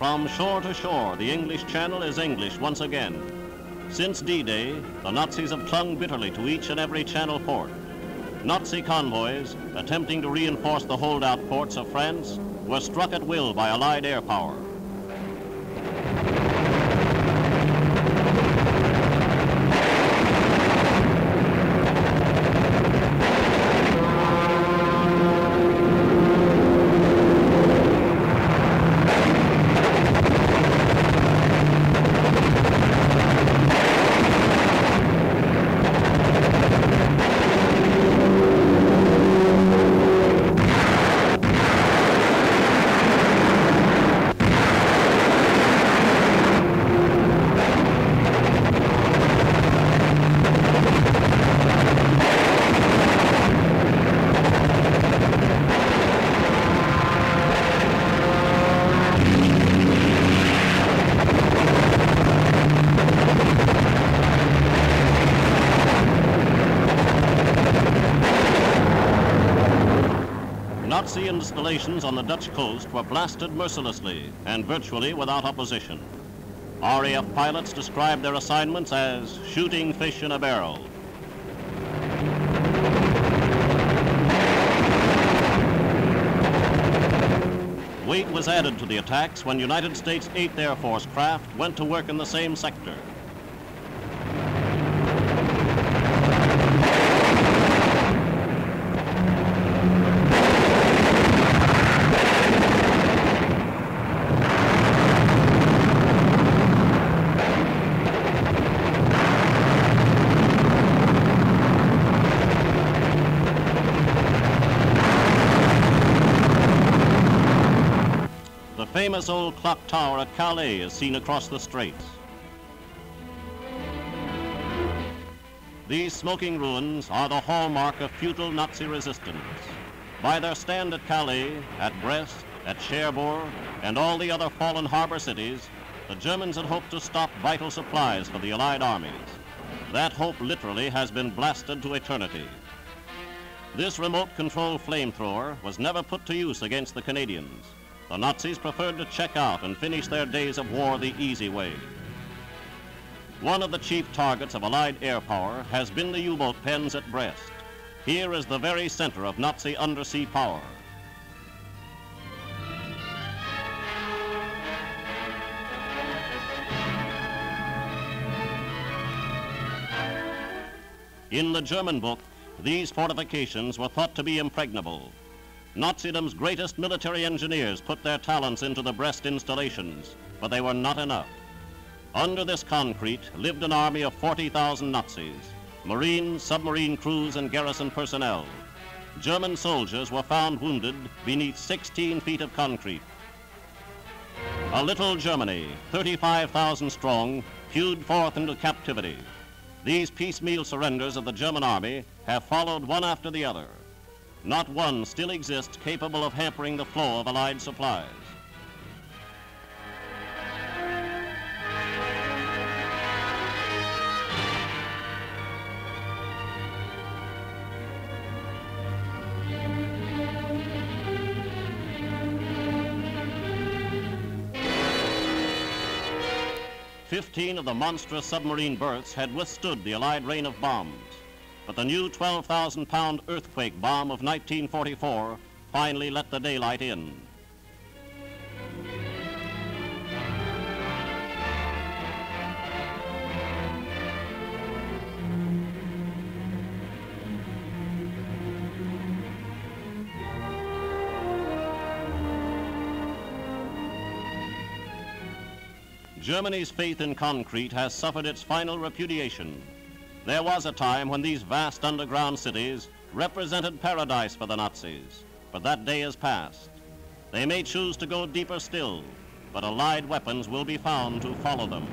From shore to shore, the English Channel is English once again. Since D-Day, the Nazis have clung bitterly to each and every Channel port. Nazi convoys, attempting to reinforce the holdout ports of France, were struck at will by Allied air power. Nazi installations on the Dutch coast were blasted mercilessly and virtually without opposition. RAF pilots described their assignments as shooting fish in a barrel. Weight was added to the attacks when United States 8th Air Force craft went to work in the same sector. Famous old clock tower at Calais is seen across the straits. These smoking ruins are the hallmark of futile Nazi resistance. By their stand at Calais, at Brest, at Cherbourg, and all the other fallen harbor cities, the Germans had hoped to stop vital supplies for the Allied armies. That hope literally has been blasted to eternity. This remote control flamethrower was never put to use against the Canadians. The Nazis preferred to check out and finish their days of war the easy way. One of the chief targets of Allied air power has been the U-boat pens at Brest. Here is the very center of Nazi undersea power. In the German book, these fortifications were thought to be impregnable. Nazidom's greatest military engineers put their talents into the Brest installations, but they were not enough. Under this concrete lived an army of 40,000 Nazis, marine, submarine crews, and garrison personnel. German soldiers were found wounded beneath 16 feet of concrete. A little Germany, 35,000 strong, hewed forth into captivity. These piecemeal surrenders of the German army have followed one after the other. Not one still exists capable of hampering the flow of Allied supplies. Fifteen of the monstrous submarine berths had withstood the Allied rain of bombs. But the new 12,000 pound earthquake bomb of 1944 finally let the daylight in. Germany's faith in concrete has suffered its final repudiation. There was a time when these vast underground cities represented paradise for the Nazis, but that day is past. They may choose to go deeper still, but Allied weapons will be found to follow them.